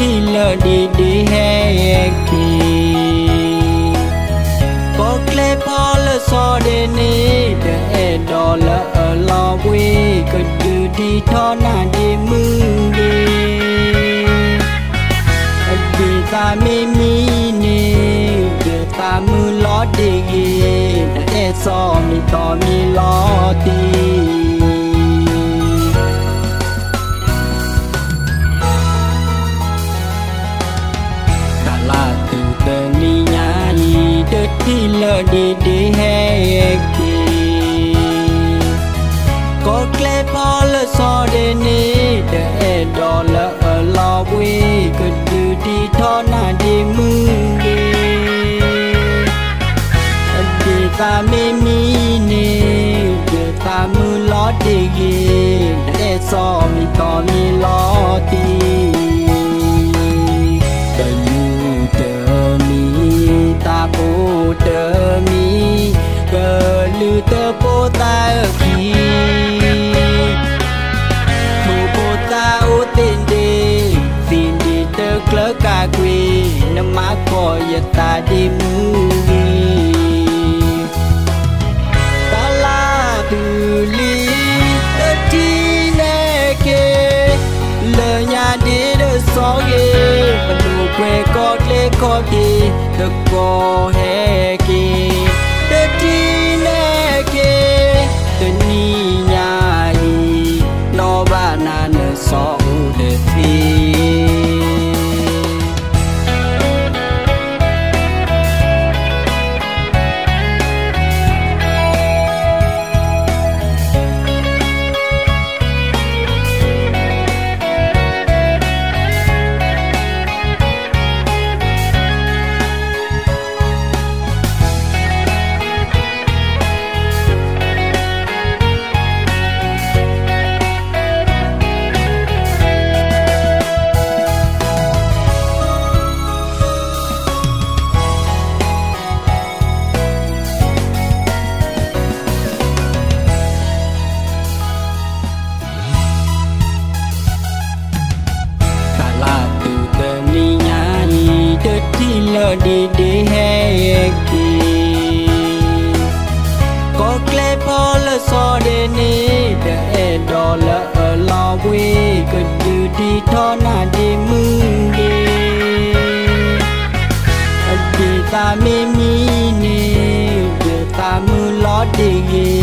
တိလောဒီဒီဟဲရဲ့ကီပေါကလေပေါလဆောဒဲနေတဲ့ဒေါ်လာအလောဝေးကတူဒီထောနာဒီမူဒီအဒီသာမီမီနေတဲ့သာမူလောဒီရဲ့တဲ့ဆောမီတော်မီလောဒီဒီလော်ဒီဒီဟဲရဲ့ကီကောကလေပါလစော်ဒီနေတဲ့ဒေါ်လာအလောဝေးကဒူဒီထောနာဒီမူဒီအဒီသာမီမီနေဒီသာမူလော်ဒီကြီးတဲ့စော်မီတော်မီလော်ဒီ thật cô hết đi đi he ki có cle po là so de ni để e do la a lo we could you đi tho na đi mưng đi đi ta mi mi ni để ta mu lo đi gi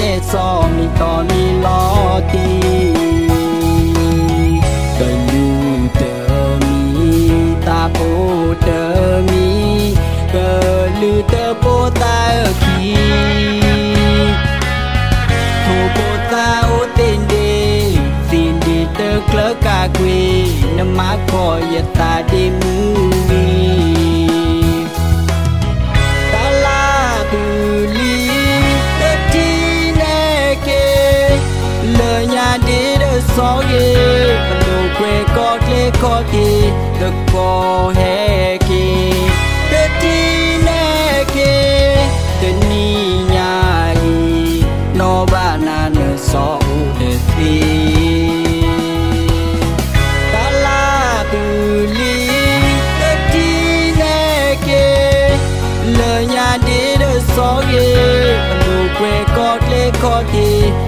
để so mi to mi lo đi ကွေနမခေါ်ယတာတိမူမီတလာကူလီတတိနေကေလညာဒီရဆောကေဘလူခွေကောကလေကောကေဒကောဟဲ